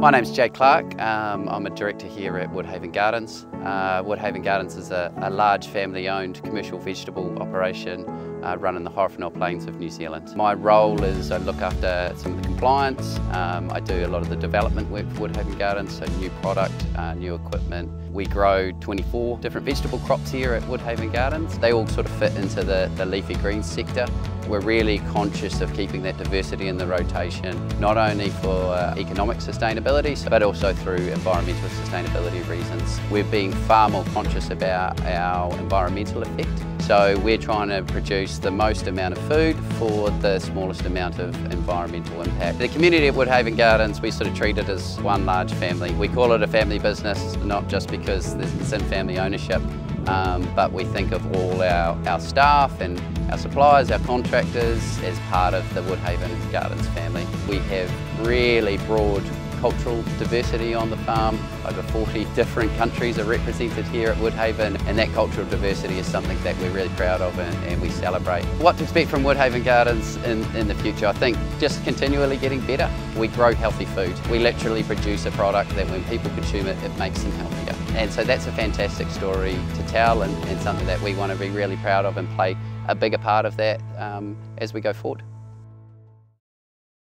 My name's Jay Clarke. Um, I'm a director here at Woodhaven Gardens. Uh, Woodhaven Gardens is a, a large family-owned commercial vegetable operation uh, run in the Horowhenua Plains of New Zealand. My role is I look after some of the compliance. Um, I do a lot of the development work for Woodhaven Gardens, so new product, uh, new equipment. We grow 24 different vegetable crops here at Woodhaven Gardens. They all sort of fit into the, the leafy greens sector. We're really conscious of keeping that diversity in the rotation, not only for uh, economic sustainability, but also through environmental sustainability reasons. We're being far more conscious about our environmental effect. So we're trying to produce the most amount of food for the smallest amount of environmental impact. The community at Woodhaven Gardens, we sort of treat it as one large family. We call it a family business, not just because it's in family ownership, um, but we think of all our, our staff and our suppliers, our contractors as part of the Woodhaven Gardens family. We have really broad cultural diversity on the farm. Over 40 different countries are represented here at Woodhaven and that cultural diversity is something that we're really proud of and, and we celebrate. What to expect from Woodhaven Gardens in, in the future? I think just continually getting better. We grow healthy food. We literally produce a product that when people consume it, it makes them healthier. And so that's a fantastic story to tell and, and something that we want to be really proud of and play a bigger part of that um, as we go forward.